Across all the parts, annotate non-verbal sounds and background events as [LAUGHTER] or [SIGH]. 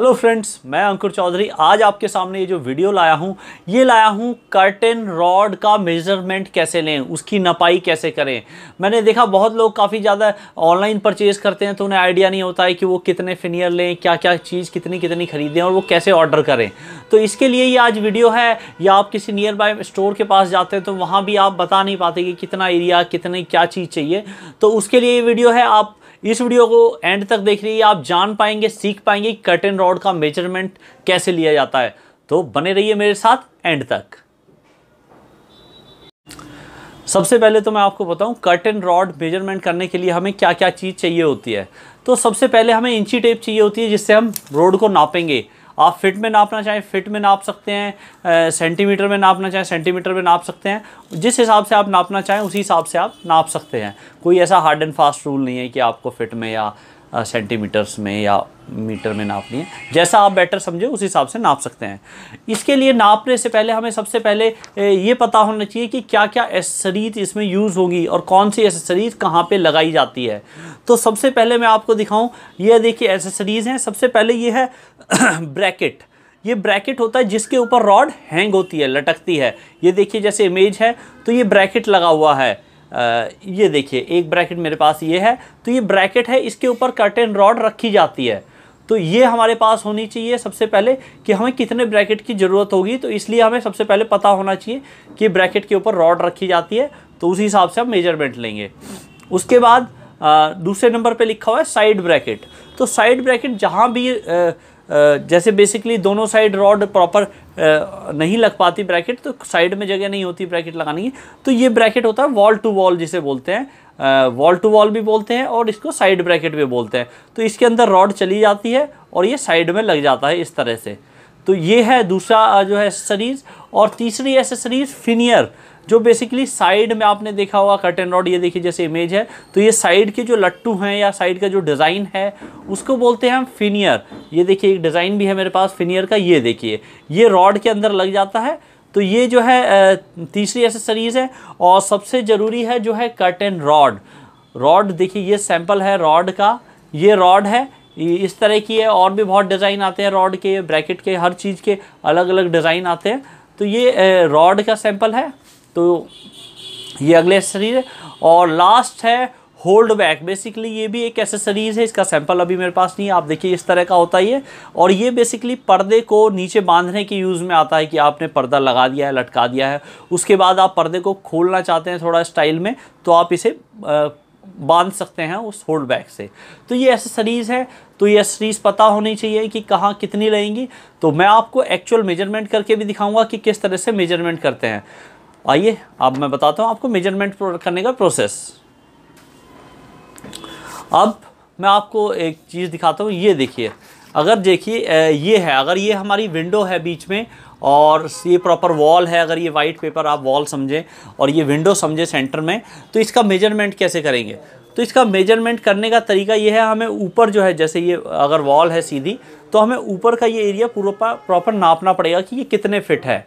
Hello friends मैं अंकुर चौधरी। आज आपके सामने ये जो वीडियो लाया हूँ, ये लाया हूँ कर्टेन रॉड का मेज़रमेंट कैसे लें, उसकी नपाई कैसे करें। मैंने देखा बहुत लोग काफ़ी ज़्यादा ऑनलाइन परचेज करते हैं तो उन्हें आइडिया नहीं होता है कि वो कितने फिनियर लें क्या क्या चीज़ कितनी कितनी खरीदें और वो कैसे ऑर्डर करें। तो इसके लिए ये आज वीडियो है, या आप किसी नियर बाय स्टोर के पास जाते हैं तो वहाँ भी आप बता नहीं पाते कि कितना एरिया कितनी क्या चीज़ चाहिए। तो उसके लिए ये वीडियो है, आप इस वीडियो को एंड तक देख रही है आप जान पाएँगे, सीख पाएँगे कर्टन रॉड का मेज़रमेंट कैसे लिया जाता है। तो बने रहिए मेरे साथ एंड तक। सबसे पहले तो मैं आपको बताऊँ कर्टन रॉड मेज़रमेंट करने के लिए हमें क्या क्या चीज़ चाहिए होती है। तो सबसे पहले हमें इंची टेप चाहिए होती है, जिससे हम रोड को नापेंगे। आप फिट में नापना चाहें, फिट में नाप सकते हैं सेंटीमीटर में नापना चाहें, सेंटीमीटर में नाप सकते हैं। जिस हिसाब से आप नापना चाहें, उसी हिसाब से आप नाप सकते हैं। कोई ऐसा हार्ड एंड फास्ट रूल नहीं है कि आपको फिट में या सेंटीमीटर्स में या मीटर में नापनी है जैसा आप बेटर समझे, उस हिसाब से नाप सकते हैं। इसके लिए नापने से पहले हमें सबसे पहले ये पता होना चाहिए कि क्या क्या एसेसरीज इसमें यूज़ होगी और कौन सी एसेसरीज कहाँ पे लगाई जाती है। तो सबसे पहले मैं आपको दिखाऊँ, ये देखिए एसेसरीज़ हैं। सबसे पहले ये है [CLEARS THROAT] ब्रैकेट ये ब्रैकेट होता है जिसके ऊपर रॉड हैंग होती है, लटकती है। ये देखिए जैसे इमेज है तो ये ब्रैकेट लगा हुआ है। ये देखिए एक ब्रैकेट मेरे पास ये है तो ये ब्रैकेट है इसके ऊपर कर्टेन रॉड रखी जाती है। तो ये हमारे पास होनी चाहिए सबसे पहले कि हमें कितने ब्रैकेट की ज़रूरत होगी तो इसलिए हमें सबसे पहले पता होना चाहिए कि ब्रैकेट के ऊपर रॉड रखी जाती है तो उसी हिसाब से हम मेज़रमेंट लेंगे। उसके बाद दूसरे नंबर पे लिखा हुआ है साइड ब्रैकेट तो साइड ब्रैकेट जहाँ भी आ, जैसे बेसिकली दोनों साइड रॉड प्रॉपर नहीं लग पाती ब्रैकेट तो साइड में जगह नहीं होती ब्रैकेट लगानी है तो ये ब्रैकेट होता है वॉल टू वॉल जिसे बोलते हैं। वॉल टू वॉल भी बोलते हैं और इसको साइड ब्रैकेट भी बोलते हैं। तो इसके अंदर रॉड चली जाती है और ये साइड में लग जाता है इस तरह से। तो ये है दूसरा जो है एसेसरीज़ और तीसरी एसेसरीज़ फिनियर जो बेसिकली साइड में आपने देखा होगा कर्टन रॉड ये देखिए जैसे इमेज है तो ये साइड के जो लट्टू हैं या साइड का जो डिज़ाइन है, उसको बोलते हैं हम फिनियर ये देखिए, एक डिज़ाइन भी है मेरे पास फिनियर का, ये देखिए. ये रॉड के अंदर लग जाता है तो ये जो है तीसरी एसेसरीज़ है, और सबसे ज़रूरी है जो है कर्टन रॉड रॉड देखिए, ये सैंपल है रॉड का, ये रॉड है इस तरह की है, और भी बहुत डिज़ाइन आते हैं रॉड के ब्रैकेट के, हर चीज़ के अलग अलग डिज़ाइन आते हैं. तो ये रॉड का सैंपल है तो ये अगले एसेसरीज है। और लास्ट है होल्ड बैक बेसिकली ये भी एक एसेसरीज है, इसका सैंपल अभी मेरे पास नहीं है। आप देखिए, इस तरह का होता ही है। और ये बेसिकली पर्दे को नीचे बांधने के यूज़ में आता है कि आपने पर्दा लगा दिया है, लटका दिया है। उसके बाद आप पर्दे को खोलना चाहते हैं थोड़ा स्टाइल में तो आप इसे बाँध सकते हैं उस होल्ड बैग से। तो ये एसेसरीज़ है। तो ये एसेसरीज़ पता होनी चाहिए कि कहाँ कितनी लगेंगी। तो मैं आपको एक्चुअल मेज़रमेंट करके भी दिखाऊँगा कि किस तरह से मेज़रमेंट करते हैं। आइए, अब मैं बताता हूँ आपको मेज़रमेंट करने का प्रोसेस अब मैं आपको एक चीज़ दिखाता हूँ, ये देखिए। अगर देखिए ये है, अगर ये हमारी विंडो है बीच में, और ये प्रॉपर वॉल है, अगर ये वाइट पेपर आप वॉल समझें, और ये विंडो समझें सेंटर में तो इसका मेज़रमेंट कैसे करेंगे? तो इसका मेज़रमेंट करने का तरीका ये है, हमें ऊपर जो है, जैसे ये अगर वॉल है सीधी तो हमें ऊपर का ये एरिया पूरा प्रॉपर नापना पड़ेगा कि ये कितने फिट है।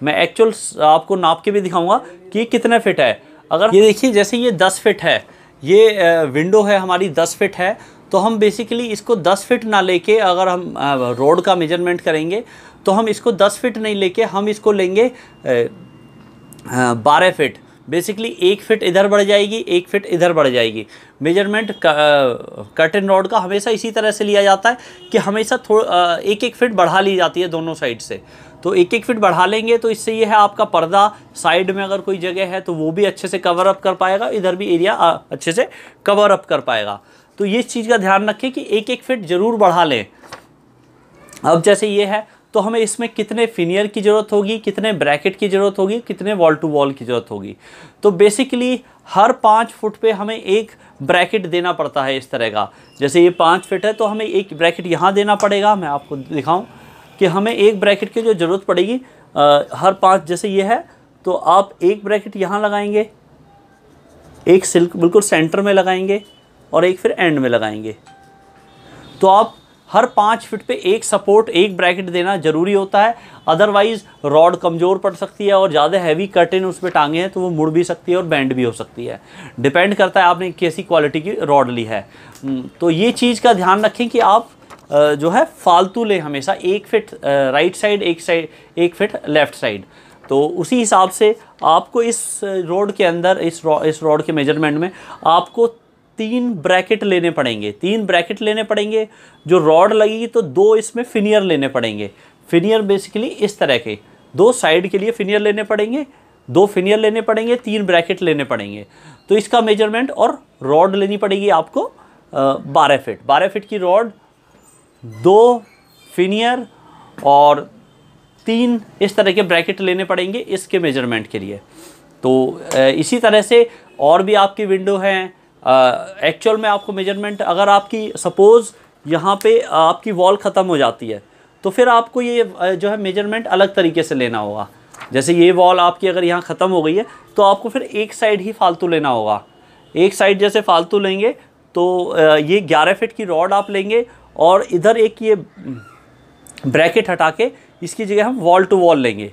मैं एक्चुअल आपको नाप के भी दिखाऊँगा कि कितने फिट है। अगर ये देखिए, जैसे ये 10 फिट है, ये विंडो है, हमारी 10 फिट है तो हम बेसिकली इसको 10 फिट ना लेके अगर हम रोड का मेज़रमेंट करेंगे तो हम इसको 10 फिट नहीं लेके हम इसको लेंगे बारह फिट बेसिकली एक फिट इधर बढ़ जाएगी, एक फिट इधर बढ़ जाएगी। मेज़रमेंट कर्टन रॉड का हमेशा इसी तरह से लिया जाता है कि हमेशा थोड़ा एक एक फिट बढ़ा ली जाती है दोनों साइड से। तो एक एक फिट बढ़ा लेंगे तो इससे ये है आपका पर्दा साइड में अगर कोई जगह है तो वो भी अच्छे से कवर अप कर पाएगा, इधर भी एरिया अच्छे से कवर अप कर पाएगा। तो ये चीज़ का ध्यान रखें कि एक एक फिट ज़रूर बढ़ा लें। अब जैसे ये है तो हमें इसमें कितने फिनियर की ज़रूरत होगी कितने ब्रैकेट की ज़रूरत होगी कितने वॉल टू वॉल की ज़रूरत होगी। तो बेसिकली हर पाँच फुट पे हमें एक ब्रैकेट देना पड़ता है इस तरह का। जैसे ये पाँच फिट है तो हमें एक ब्रैकेट यहाँ देना पड़ेगा। मैं आपको दिखाऊँ कि हमें एक ब्रैकेट की जो ज़रूरत पड़ेगी आ, हर पाँच जैसे ये है तो आप एक ब्रैकेट यहाँ लगाएँगे एक सिल्क बिल्कुल सेंटर में लगाएँगे और एक फिर एंड में लगाएँगे। तो आप हर पाँच फिट पे एक सपोर्ट एक ब्रैकेट देना ज़रूरी होता है। अदरवाइज़ रॉड कमज़ोर पड़ सकती है और ज़्यादा हैवी कर्टेन उस पर टांगे हैं तो वो मुड़ भी सकती है और बैंड भी हो सकती है। डिपेंड करता है आपने कैसी क्वालिटी की रॉड ली है। हम्म, तो ये चीज़ का ध्यान रखें कि आप जो है फालतू लें हमेशा। एक फिट राइट साइड एक साइड एक फिट लेफ़्ट साइड तो उसी हिसाब से आपको इस रोड के अंदर इस रो, इस रोड के मेज़रमेंट में आपको तीन ब्रैकेट लेने पड़ेंगे। तीन ब्रैकेट लेने पड़ेंगे, जो रॉड लगेगी तो दो इसमें फिनियर लेने पड़ेंगे। फिनियर बेसिकली इस तरह के। दो साइड के लिए फिनियर लेने पड़ेंगे, दो फिनियर लेने पड़ेंगे, तीन ब्रैकेट लेने पड़ेंगे। तो इसका मेज़रमेंट और रॉड लेनी पड़ेगी आपको बारह फिट बारह फिट की रॉड दो फिनियर और तीन इस तरह के ब्रैकेट लेने पड़ेंगे इसके मेज़रमेंट के लिए। तो इसी तरह से और भी आपकी विंडो हैं एक्चुअल में आपको मेज़रमेंट अगर आपकी सपोज़ यहाँ पे आपकी वॉल ख़त्म हो जाती है तो फिर आपको ये जो है मेज़रमेंट अलग तरीके से लेना होगा। जैसे ये वॉल आपकी अगर यहाँ ख़त्म हो गई है तो आपको फिर एक साइड ही फालतू लेना होगा। एक साइड जैसे फालतू लेंगे तो ये ग्यारह फिट की रॉड आप लेंगे, और इधर एक ये ब्रैकेट हटा के इसकी जगह हम वॉल टू वॉल लेंगे।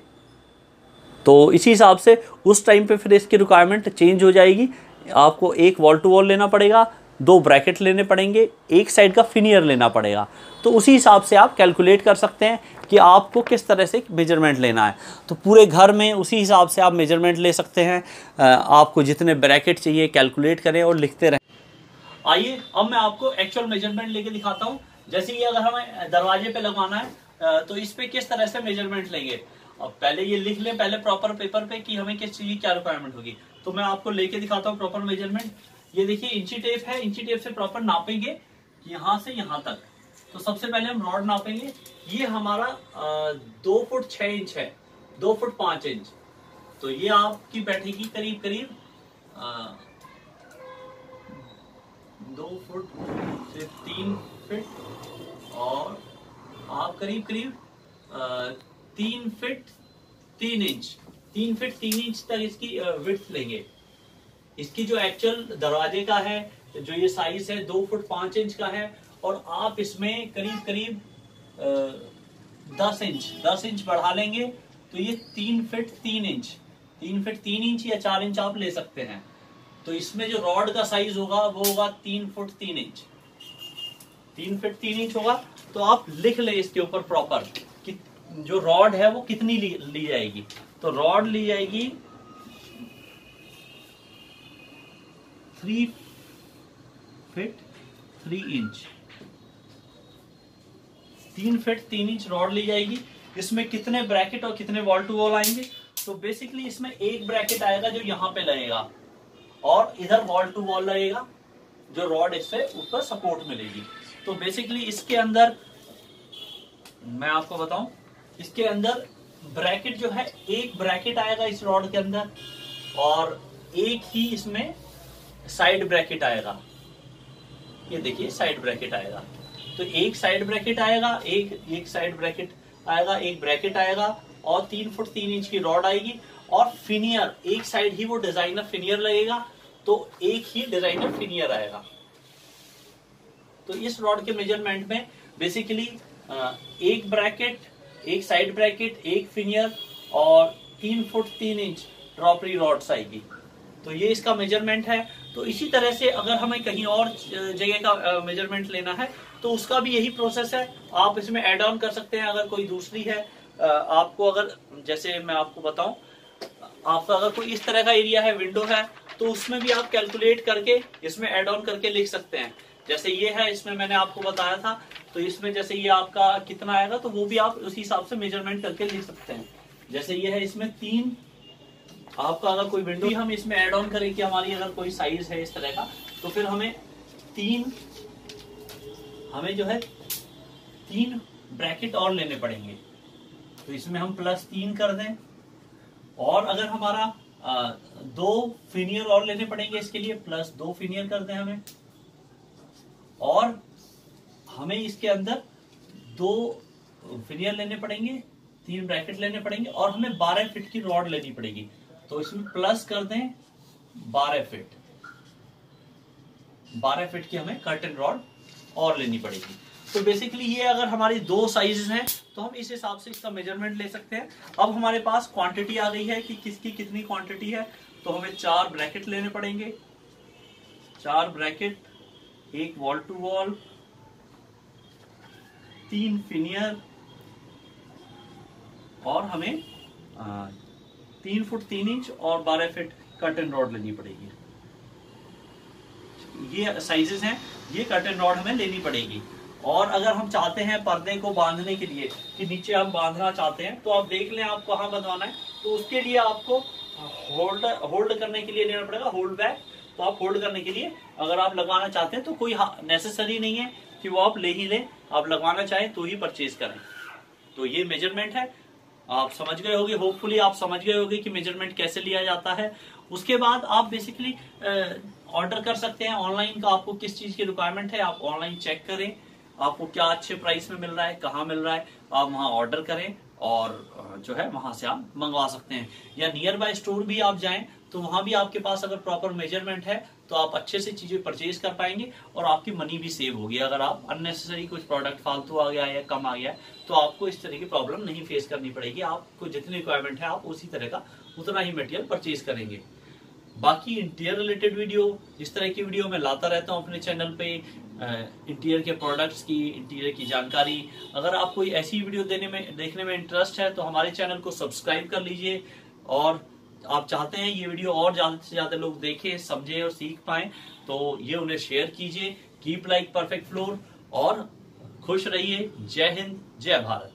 तो इसी हिसाब से उस टाइम पे फिर इसकी रिक्वायरमेंट चेंज हो जाएगी। आपको एक वॉल टू वॉल लेना पड़ेगा, दो ब्रैकेट लेने पड़ेंगे, एक साइड का फिनियर लेना पड़ेगा। तो उसी हिसाब से आप कैलकुलेट कर सकते हैं कि आपको किस तरह से मेज़रमेंट लेना है। तो पूरे घर में उसी हिसाब से आप मेज़रमेंट ले सकते हैं। आपको जितने ब्रैकेट चाहिए कैलकुलेट करें और लिखते रहें। आइए, अब मैं आपको एक्चुअल मेज़रमेंट लेके दिखाता हूँ। जैसे ये अगर हमें दरवाजे पे लगवाना है तो इस पे किस तरह से मेज़रमेंट लेंगे? अब पहले ये लिख लें, पहले प्रॉपर पेपर पे कि हमें किस चीज़ की क्या रिक्वायरमेंट होगी। तो मैं आपको लेके दिखाता हूँ प्रॉपर मेज़रमेंट ये देखिए इंची टेप है इंची टेप से प्रॉपर नापेंगे। यहाँ से यहाँ तक। तो सबसे पहले हम रॉड नापेंगे। ये हमारा आ, दो फुट छह इंच है। दो फुट पाँच इंच। तो ये आपकी बैठेगी करीब करीब दो फुट से तीन फिट और आप करीब करीब तीन फिट तीन इंच। तीन फिट तीन इंच तक इसकी विथ लेंगे। इसकी जो एक्चुअल दरवाजे का है जो ये साइज़ है दो फुट पाँच इंच का है और आप इसमें करीब करीब दस इंच दस इंच बढ़ा लेंगे तो ये तीन फिट तीन इंच तीन फिट तीन इंच या चार इंच आप ले सकते हैं। तो इसमें जो रॉड का साइज़ होगा वो होगा तीन फुट तीन इंच तीन फिट तीन इंच होगा तो आप लिख ले इसके ऊपर प्रॉपर कि जो रॉड है वो कितनी ली, ली जाएगी। तो रॉड ली जाएगी थ्री फिट थ्री इंच तीन फिट तीन इंच रॉड ली जाएगी। इसमें कितने ब्रैकेट और कितने वॉल टू वॉल आएँगे? तो बेसिकली इसमें एक ब्रैकेट आएगा जो यहाँ पे लगेगा और इधर वॉल टू वॉल लगेगा, जो रॉड इससे ऊपर सपोर्ट मिलेगी। तो बेसिकली इसके अंदर, मैं आपको बताऊँ, इसके अंदर ब्रैकेट जो है, एक ब्रैकेट आएगा इस रॉड के अंदर और एक ही इसमें साइड ब्रैकेट आएगा। ये देखिए साइड ब्रैकेट आएगा। तो एक साइड ब्रैकेट आएगा, एक एक साइड ब्रैकेट आएगा, एक ब्रैकेट आएगा और तीन फुट तीन इंच की रॉड आएगी और फिनियर एक साइड ही वो डिज़ाइनर फिनियर लगेगा तो एक ही डिज़ाइनर फिनियर आएगा। तो इस रॉड के मेज़रमेंट में बेसिकली एक ब्रैकेट एक साइड ब्रैकेट एक फिनियर और तीन फुट तीन इंच ड्रॉपरी रॉड्स आएगी। तो ये इसका मेज़रमेंट है। तो इसी तरह से अगर हमें कहीं और जगह का मेज़रमेंट लेना है तो उसका भी यही प्रोसेस है। आप इसमें एड ऑन कर सकते हैं अगर कोई दूसरी है। आपको अगर, जैसे मैं आपको बताऊँ, आपका अगर कोई इस तरह का एरिया है विंडो है तो उसमें भी आप कैलकुलेट करके इसमें एड ऑन करके लिख सकते हैं। जैसे ये है इसमें मैंने आपको बताया था तो इसमें जैसे ये आपका कितना आएगा तो वो भी आप उसी हिसाब से मेज़रमेंट करके लिख सकते हैं। जैसे ये है इसमें तीन आपका अगर कोई विंडो हम इसमें एड ऑन करें कि हमारी अगर कोई साइज़ है इस तरह का तो फिर हमें तीन हमें जो है तीन ब्रैकेट और लेने पड़ेंगे। तो इसमें हम प्लस तीन कर दें और अगर हमारा आ, दो फिनियर और लेने पड़ेंगे इसके लिए प्लस दो फिनियर कर दें हमें। और हमें इसके अंदर दो फिनियर लेने पड़ेंगे, तीन ब्रैकेट लेने पड़ेंगे और हमें 12 फिट की रॉड लेनी पड़ेगी। तो इसमें प्लस कर दें 12 फिट 12 फिट की हमें कर्टन रॉड और लेनी पड़ेगी। तो बेसिकली ये अगर हमारी दो साइज़ हैं तो हम इस हिसाब से इसका मेज़रमेंट ले सकते हैं। अब हमारे पास क्वांटिटी आ गई है कि किसकी कितनी क्वांटिटी है तो हमें चार ब्रैकेट लेने पड़ेंगे। चार ब्रैकेट एक वॉल टू वॉल तीन फिनियर और हमें तीन फुट तीन इंच और बारह फीट कर्टन रॉड लेनी पड़ेगी। ये साइजेस हैं, ये कर्टन रॉड हमें लेनी पड़ेगी। और अगर हम चाहते हैं पर्दे को बांधने के लिए, कि नीचे हम बांधना चाहते हैं तो आप देख लें आप कहाँ बंधवाना है तो उसके लिए आपको होल्ड होल्ड करने के लिए लेना पड़ेगा होल्ड बैग तो आप होल्ड करने के लिए अगर आप लगवाना चाहते हैं तो कोई नेसेसरी नहीं है कि वो आप ले ही लें। आप लगवाना चाहें तो ही परचेज करें। तो ये मेज़रमेंट है। आप समझ गए होगे होपफुली आप समझ गए होगे कि मेज़रमेंट कैसे लिया जाता है। उसके बाद आप बेसिकली ऑर्डर कर सकते हैं। ऑनलाइन का आपको किस चीज़ की रिक्वायरमेंट है, आप ऑनलाइन चेक करें। आपको क्या अच्छे प्राइस में मिल रहा है, कहाँ मिल रहा है, आप वहाँ ऑर्डर करें और जो है वहाँ से आप मंगवा सकते हैं। या नियर बाय स्टोर भी आप जाएँ तो वहाँ भी आपके पास अगर प्रॉपर मेज़रमेंट है तो आप अच्छे से चीज़ें परचेज कर पाएँगे और आपकी मनी भी सेव होगी। अगर आप अननेसेसरी कुछ प्रोडक्ट फालतू आ गया या कम आ गया तो आपको इस तरह की प्रॉब्लम नहीं फेस करनी पड़ेगी। आपको जितनी रिक्वायरमेंट है, आप उसी तरह का उतना ही मटेरियल परचेज करेंगे। बाकी इंटीरियर रिलेटेड वीडियो इस तरह की वीडियो मैं लाता रहता हूँ अपने चैनल पे इंटीरियर के प्रोडक्ट्स की इंटीरियर की जानकारी। अगर आप कोई ऐसी वीडियो देने में, देखने में इंटरेस्ट है तो हमारे चैनल को सब्सक्राइब कर लीजिए और आप चाहते हैं ये वीडियो और ज़्यादा से ज़्यादा लोग देखें, समझें और सीख पाए तो ये उन्हें शेयर कीजिए। कीप लाइक परफेक्ट फ्लोर और खुश रहिए। जय हिंद, जय भारत।